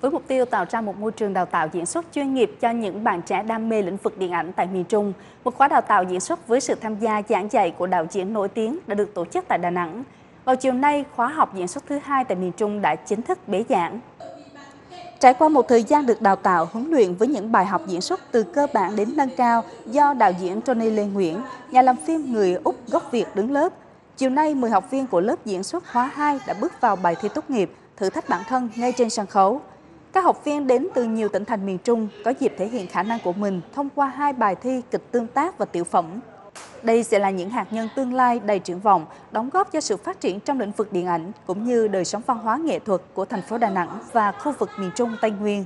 Với mục tiêu tạo ra một môi trường đào tạo diễn xuất chuyên nghiệp cho những bạn trẻ đam mê lĩnh vực điện ảnh tại miền Trung, một khóa đào tạo diễn xuất với sự tham gia giảng dạy của đạo diễn nổi tiếng đã được tổ chức tại Đà Nẵng. Vào chiều nay, khóa học diễn xuất thứ hai tại miền Trung đã chính thức bế giảng. Trải qua một thời gian được đào tạo, huấn luyện với những bài học diễn xuất từ cơ bản đến nâng cao do đạo diễn Tony Lê Nguyễn, nhà làm phim người Úc gốc Việt đứng lớp, chiều nay 10 học viên của lớp diễn xuất khóa 2 đã bước vào bài thi tốt nghiệp, thử thách bản thân ngay trên sân khấu. Các học viên đến từ nhiều tỉnh thành miền Trung có dịp thể hiện khả năng của mình thông qua hai bài thi kịch tương tác và tiểu phẩm. Đây sẽ là những hạt nhân tương lai đầy triển vọng, đóng góp cho sự phát triển trong lĩnh vực điện ảnh cũng như đời sống văn hóa nghệ thuật của thành phố Đà Nẵng và khu vực miền Trung Tây Nguyên.